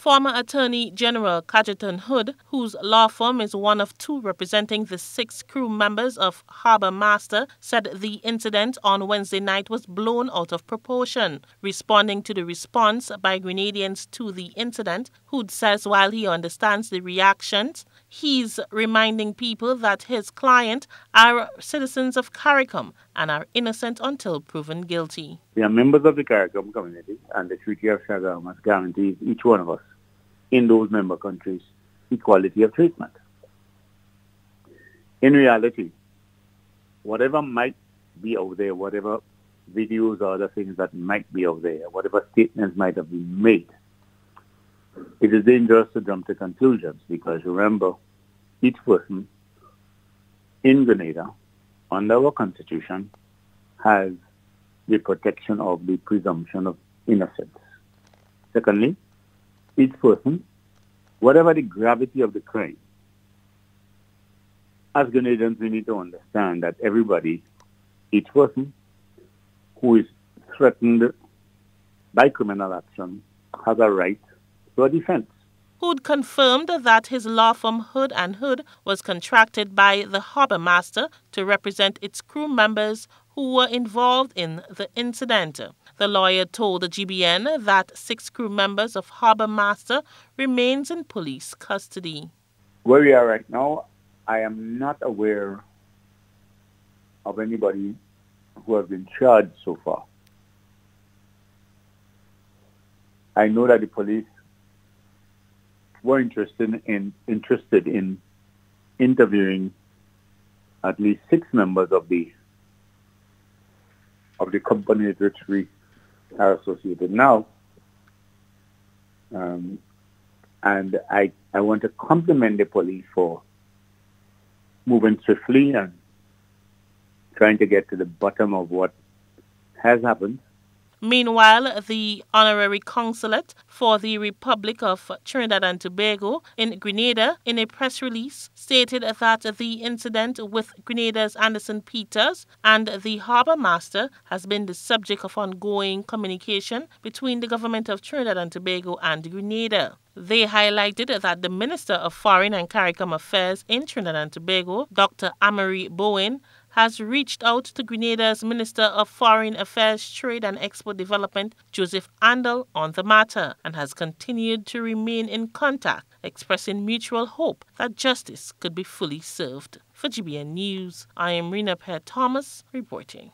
Former Attorney General Cajetan Hood, whose law firm is one of two representing the six crew members of Harbour Master, said the incident on Wednesday night was blown out of proportion. Responding to the response by Grenadians to the incident, Hood says while he understands the reactions, he's reminding people that his client are citizens of CARICOM and are innocent until proven guilty. We are members of the CARICOM community and the Treaty of Chaguaramas guarantees each one of us in those member countries equality of treatment. In reality, whatever might be out there, whatever videos or other things that might be out there, whatever statements might have been made, it is dangerous to jump to conclusions because remember, each person in Grenada, under our constitution, has the protection of the presumption of innocence. Secondly, each person, whatever the gravity of the crime, as Grenadians, we need to understand that everybody, each person who is threatened by criminal action has a right to a defense. Hood confirmed that his law firm Hood and Hood was contracted by the harbour master to represent its crew members who were involved in the incident. The lawyer told the GBN that six crew members of Harbour Master remains in police custody. Where we are right now, I am not aware of anybody who has been charged so far. I know that the police were interested in interested in interviewing at least six members of the of the company with which we are associated now. Um, and I, I want to compliment the police for moving swiftly and trying to get to the bottom of what has happened Meanwhile, the honorary consulate for the Republic of Trinidad and Tobago in Grenada, in a press release, stated that the incident with Grenada's Anderson Peters and the harbour master has been the subject of ongoing communication between the government of Trinidad and Tobago and Grenada. They highlighted that the Minister of Foreign and CARICOM Affairs in Trinidad and Tobago, Dr. Amery Browne, has reached out to Grenada's Minister of Foreign Affairs, Trade and Export Development, Joseph Andall, on the matter and has continued to remain in contact, expressing mutual hope that justice could be fully served. For GBN News, I am Rena Pear Thomas reporting.